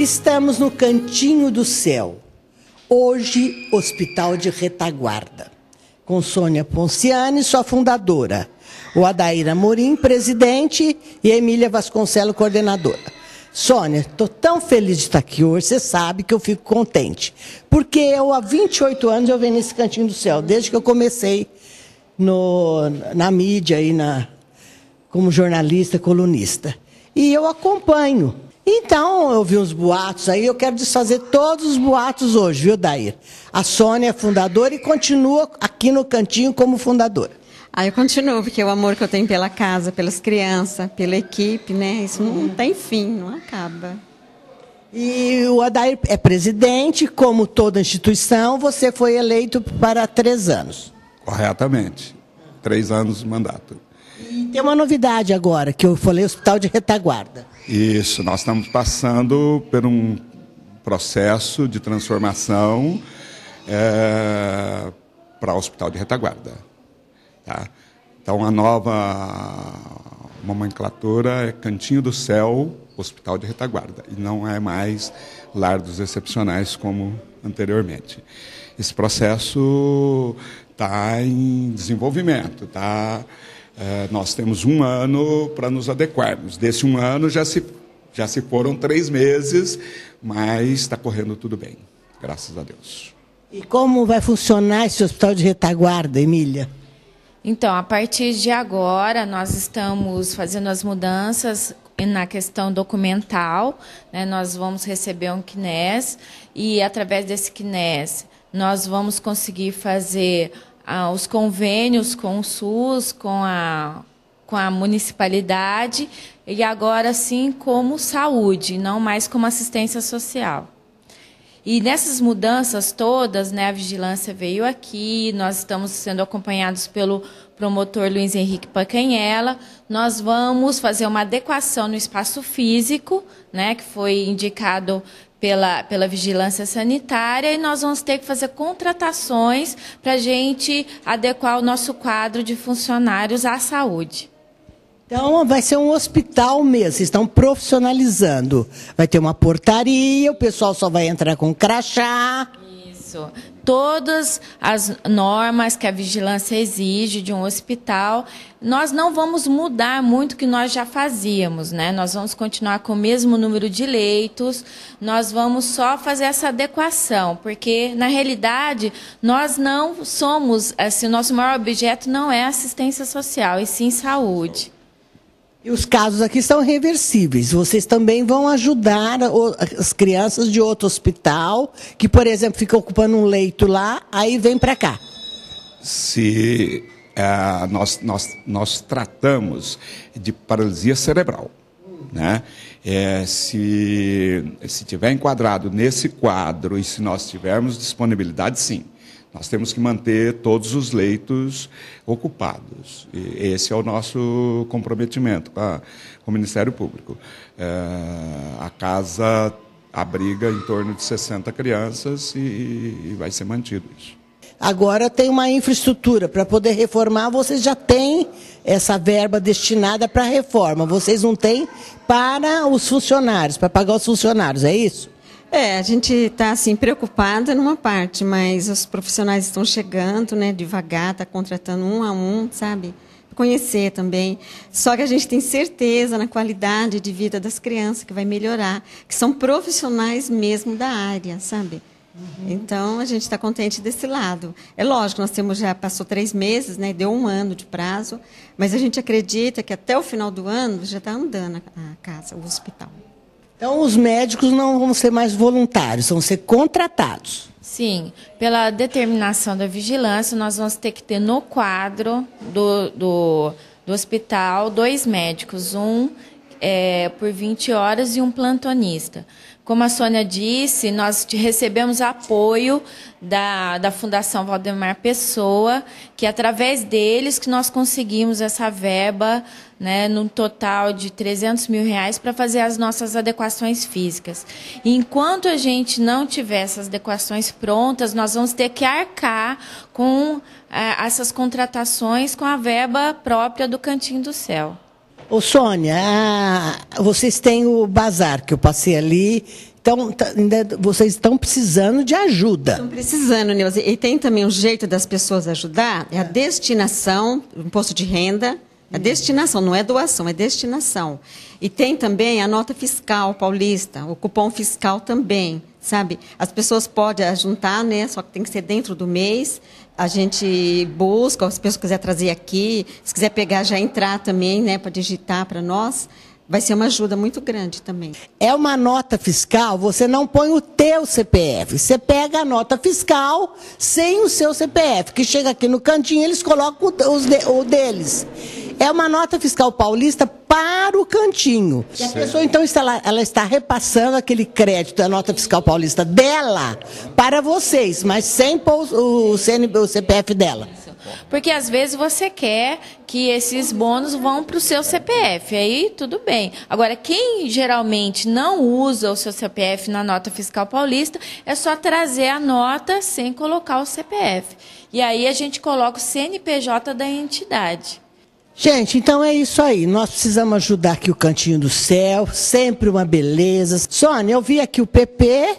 Estamos no Cantinho do Céu, hoje Hospital de Retaguarda, com Sônia Ponciani, sua fundadora, o Adair Amorim, presidente, e Emília Vasconcelo, coordenadora. Sônia, estou tão feliz de estar aqui hoje, você sabe que eu fico contente. Porque eu, há 28 anos, eu venho nesse Cantinho do Céu, desde que eu comecei no, na mídia e na, como jornalista, colunista. E eu acompanho. Então, eu vi uns boatos aí, eu quero desfazer todos os boatos hoje, viu, Dair? A Sônia é fundadora e continua aqui no cantinho como fundadora. Ah, eu continuo, porque o amor que eu tenho pela casa, pelas crianças, pela equipe, né? Isso não tem fim, não acaba. E o Adair é presidente, como toda instituição, você foi eleito para três anos. Corretamente. Três anos de mandato. E tem uma novidade agora, que eu falei Hospital de Retaguarda. Isso, nós estamos passando por um processo de transformação é, para o Hospital de Retaguarda. Tá? Então, a nova nomenclatura é Cantinho do Céu, Hospital de Retaguarda, e não é mais Lar dos Excepcionais como anteriormente. Esse processo está em desenvolvimento, tá? É, nós temos um ano para nos adequarmos. Desse um ano já se, já se foram três meses, mas está correndo tudo bem, graças a Deus. E como vai funcionar esse hospital de retaguarda, Emília? Então, a partir de agora, nós estamos fazendo as mudanças na questão documental. Né? Nós vamos receber um CNES e, através desse CNES, nós vamos conseguir fazer ah, os convênios com o SUS, com a, com a municipalidade e agora sim como saúde, não mais como assistência social. E nessas mudanças todas, né, a vigilância veio aqui, nós estamos sendo acompanhados pelo promotor Luiz Henrique Pacanhela. Nós vamos fazer uma adequação no espaço físico, né, que foi indicado pela, pela vigilância sanitária e nós vamos ter que fazer contratações para a gente adequar o nosso quadro de funcionários à saúde. Então, vai ser um hospital mesmo, vocês estão profissionalizando. Vai ter uma portaria, o pessoal só vai entrar com crachá. Isso todas as normas que a vigilância exige de um hospital. Nós não vamos mudar muito o que nós já fazíamos, né? Nós vamos continuar com o mesmo número de leitos, nós vamos só fazer essa adequação, porque na realidade nós não somos, assim, o nosso maior objeto não é assistência social, e sim saúde. E os casos aqui são reversíveis. Vocês também vão ajudar as crianças de outro hospital, que, por exemplo, fica ocupando um leito lá, aí vem para cá. Se é, nós, nós, nós tratamos de paralisia cerebral, né? É, se, se tiver enquadrado nesse quadro e se nós tivermos disponibilidade, sim. Nós temos que manter todos os leitos ocupados. E esse é o nosso comprometimento com, a, com o Ministério Público. É, a casa abriga em torno de 60 crianças e, e vai ser mantido isso. Agora tem uma infraestrutura para poder reformar, vocês já têm essa verba destinada para reforma, vocês não têm para os funcionários, para pagar os funcionários, é isso? É, a gente está assim preocupada numa parte, mas os profissionais estão chegando, né, devagar, está contratando um a um, sabe? Conhecer também. Só que a gente tem certeza na qualidade de vida das crianças que vai melhorar, que são profissionais mesmo da área, sabe? Uhum. Então a gente está contente desse lado. É lógico, nós temos já passou três meses, né? Deu um ano de prazo, mas a gente acredita que até o final do ano já está andando a casa, o hospital. Então, os médicos não vão ser mais voluntários, vão ser contratados. Sim, pela determinação da vigilância, nós vamos ter que ter no quadro do, do, do hospital dois médicos, um é, por 20 horas e um plantonista. Como a Sônia disse, nós recebemos apoio da, da Fundação Valdemar Pessoa, que através deles que nós conseguimos essa verba, né, num total de 300 mil reais, para fazer as nossas adequações físicas. E enquanto a gente não tiver essas adequações prontas, nós vamos ter que arcar com é, essas contratações com a verba própria do Cantinho do Céu. Ô Sônia, vocês têm o bazar que eu passei ali Então, ainda vocês estão precisando de ajuda. Estão precisando, Neuza. E tem também um jeito das pessoas ajudar, é a destinação, imposto de renda, a destinação, não é doação, é destinação. E tem também a nota fiscal paulista, o cupom fiscal também, sabe? As pessoas podem juntar, né? Só que tem que ser dentro do mês. A gente busca, se a pessoa quiser trazer aqui, se quiser pegar, já entrar também, né? Para digitar para nós. Vai ser uma ajuda muito grande também. É uma nota fiscal, você não põe o teu CPF. Você pega a nota fiscal sem o seu CPF, que chega aqui no cantinho, eles colocam o deles. É uma nota fiscal paulista para o cantinho. E a pessoa, então, está lá- ela está repassando aquele crédito da nota fiscal paulista dela para vocês, mas sem pôr o, CN o CPF dela. Porque às vezes você quer que esses bônus vão para o seu CPF, aí tudo bem. Agora, quem geralmente não usa o seu CPF na nota fiscal paulista, é só trazer a nota sem colocar o CPF. E aí a gente coloca o CNPJ da entidade. Gente, então é isso aí. Nós precisamos ajudar aqui o Cantinho do Céu, sempre uma beleza. Sônia, eu vi aqui o PP,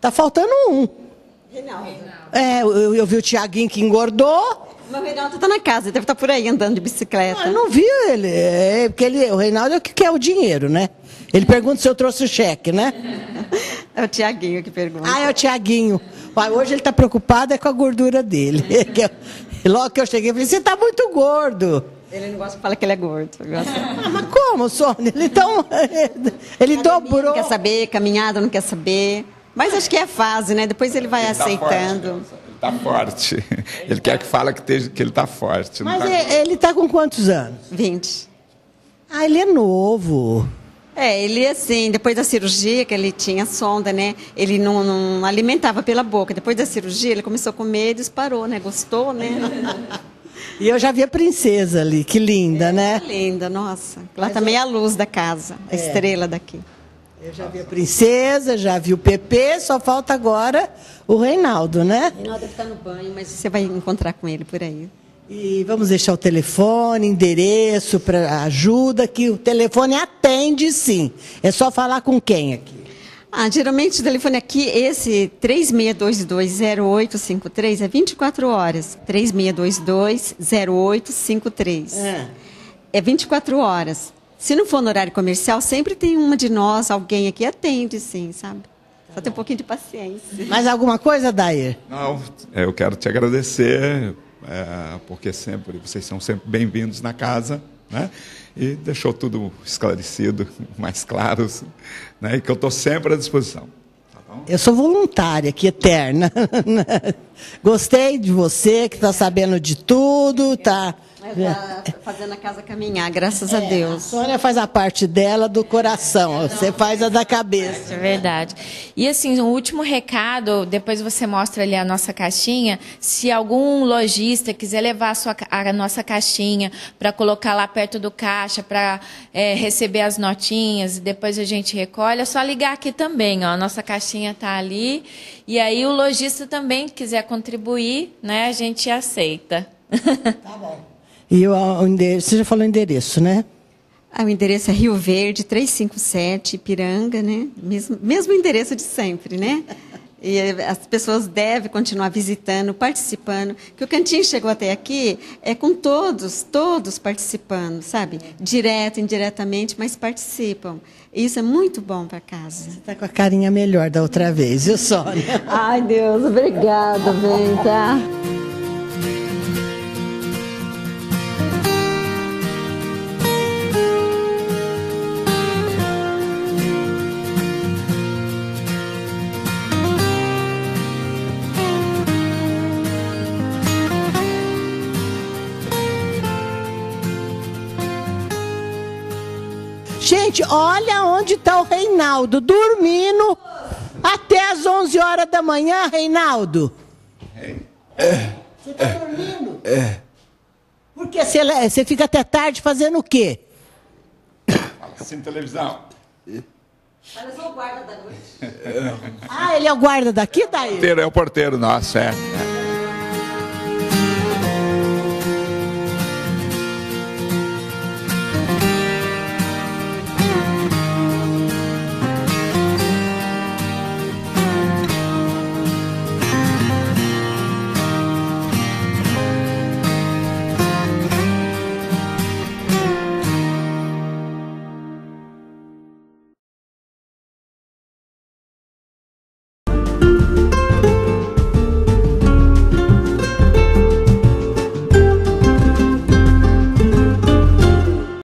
tá faltando um. É, eu, eu vi o Tiaguinho que engordou. O Reinaldo está na casa, deve estar por aí andando de bicicleta. Ah, eu não vi ele. É, porque ele, o Reinaldo é o que quer o dinheiro, né? Ele pergunta se eu trouxe o cheque, né? É o Tiaguinho que pergunta. Ah, é o Tiaguinho. Mas Hoje ele está preocupado é com a gordura dele. Logo que eu cheguei, eu falei, você está muito gordo. Ele não gosta que fala que ele é gordo. Ele gosta- Ah, mas como, Sônia? Ele, tão, ele dobrou. Não quer saber, caminhada não quer saber. Mas acho que é fase, né? Depois ele vai aceitando. Ele está forte. Ele quer que fale que, esteja- que ele está forte. Mas tá- e- ele está com quantos anos? 20. Ah, ele é novo. É, ele assim, depois da cirurgia, que ele tinha sonda, né? Ele não, não alimentava pela boca. Depois da cirurgia, ele começou a comer e disparou, né? Gostou, né? E eu já vi a princesa ali, que linda, né? Linda, nossa. Ela também é a luz da casa, a estrela daqui. Eu já vi a princesa, já vi o PP, só falta agora o Reinaldo, né? Reinaldo deve estar no banho, mas você vai encontrar com ele por aí. E vamos deixar o telefone, endereço para ajuda, que o telefone atende sim. É só falar com quem aqui? Ah, geralmente o telefone aqui, esse 36220853 é 24 horas. 36220853. É. É 24 horas. Se não for no horário comercial, sempre tem uma de nós, alguém aqui atende, sim, sabe? Só tem um pouquinho de paciência. Mais alguma coisa, Dair? Não, é, eu quero te agradecer, é, porque sempre vocês são sempre bem-vindos na casa, né? E deixou tudo esclarecido, mais claro, né? E que eu estou sempre à disposição. Tá? Eu sou voluntária aqui, eterna. Gostei de você, que está sabendo de tudo, tá? Está fazendo a casa caminhar, graças a A Deus. Sônia faz a parte dela do coração, você faz a da cabeça. É verdade. E assim, o último recado, depois você mostra ali a nossa caixinha. Se algum lojista quiser levar a, sua a nossa caixinha para colocar lá perto do caixa, para receber as notinhas e depois a gente recolhe, é só ligar aqui também. Ó, a nossa caixinha está ali. E aí o lojista também quiser contribuir, né, a gente aceita. E o, o endereço, você já falou o endereço, né? Ah, o endereço é Rio Verde, 357, Ipiranga, né? Mesmo, mesmo endereço de sempre, né? E eh, as pessoas devem continuar visitando, participando. Que o cantinho chegou até aqui é com todos, todos participando, sabe? Direto, indiretamente, mas participam. E isso é muito bom para casa. Você tá com a carinha melhor da outra vez, viu, Sônia? Ai, Deus, obrigada, bem, tá? Gente, olha onde está o Reinaldo, dormindo até as 11 horas da manhã, Reinaldo. Você está dormindo? É. Porque você, você fica até tarde fazendo o quê? Assim, televisão. Parece o guarda da noite. Ah, ele é o guarda daqui, daí? Porteiro é o porteiro nosso, é.